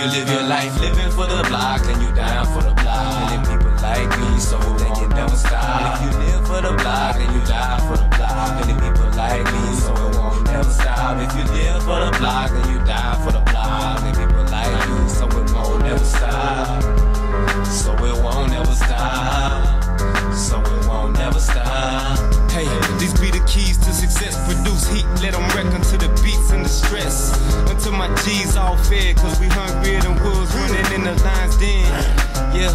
you live your life living for the block, and you die for the block. Killing people like me, so then you don't stop. Keys to success. Produce heat, let them wreck until the beats and the stress. Until my G's all fed, cause we hungrier than wolves running in the lines den. Yeah,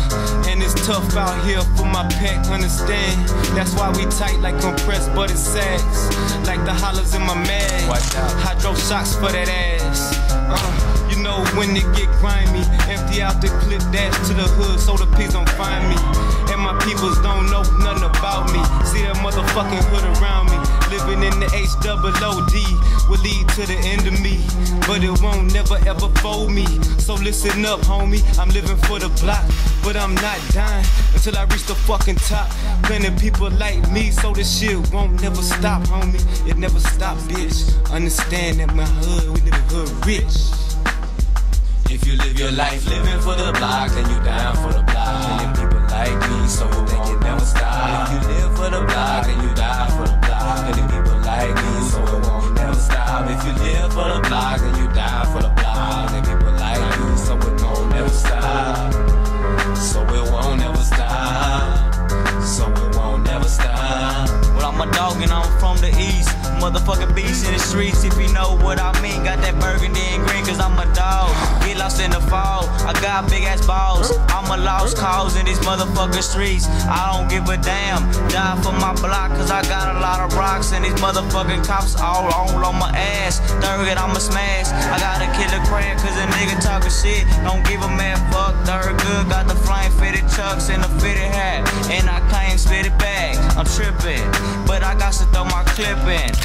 and it's tough out here for my pack, understand? That's why we tight like compressed butter sacks. Like the hollers in my mag. Watch out. Hydro shocks for that ass. Uh, you know when it get grimy. Empty out the clip, dash to the hood so the pigs don't find me. And my peoples don't know nothing about me. See that motherfucking hood around me. Living in the H double will lead to the end of me. But it won't never ever fold me. So listen up, homie. I'm living for the block. But I'm not dying until I reach the fucking top. Plenty people like me, so this shit won't never stop, homie. It never stop, bitch. Understand that my hood, we live hood rich. If you live your life living for the block, Motherfucking beast in the streets, if you know what I mean. Got that burgundy and green, cause I'm a dog. Get lost in the fall. I got big ass balls. I'm a lost cause in these motherfucking streets. I don't give a damn. Die for my block, cause I got a lot of rocks. And these motherfucking cops all on, on my ass. Third, I'ma smash. I gotta kill a crack, cause a nigga talking shit. Don't give a man fuck. Thurgood, got the flame fitted chucks and the fitted hat. And I can't spit it back. I'm tripping, but I got to throw my clip in.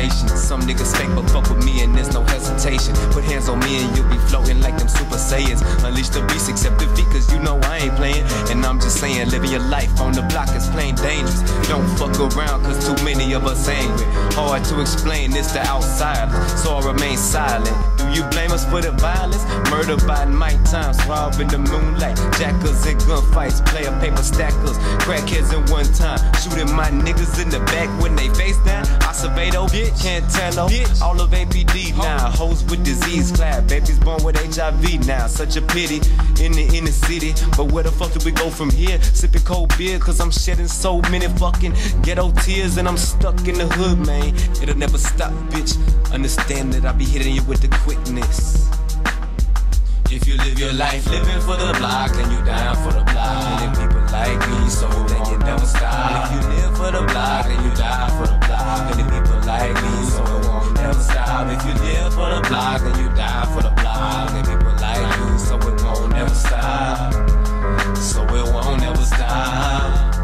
Gravitation. Some niggas fake, but fuck with me, and there's no hesitation. Put hands on me, and you'll be floating like them Super Saiyans. Unleash the beast, accept defeat, cause you know I ain't playing. And I'm just saying, living your life on the block is plain dangerous. Don't fuck around, cause too many of us angry. Hard to explain this to outsiders, so I remain silent. Do you blame us for the violence? Murder by night time, swab in the moonlight. Jackals and gunfights, player paper stackers. Crackheads in one time, shooting my niggas in the back when they face down. Acevedo, bitch, can't tell. Bitch. All of APD now, hoes with disease clad. Babies born with HIV now, such a pity in the inner city. But where the fuck do we go from here? Sipping cold beer, cause I'm shedding so many fucking ghetto tears and I'm stuck in the hood, man. It'll never stop, bitch. Understand that I be hitting you with the quickness. If you live your life living for the block and you down for the block, you die for the block, many people like you, so it won't never stop. So it won't never stop.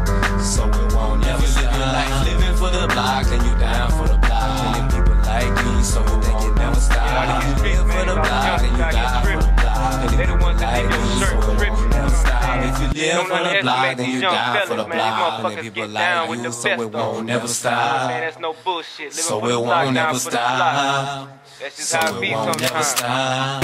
So it won't never stop. If you live your life living for the block and you down for the block, many people like me, so they can never stop. You live for the block and you die for the block. They the ones that make your shirt rip. If you live for the block, then you die for the. Block. And people like with you, so it won't never stop. So it won't never for the block. stop. So it won't never stop.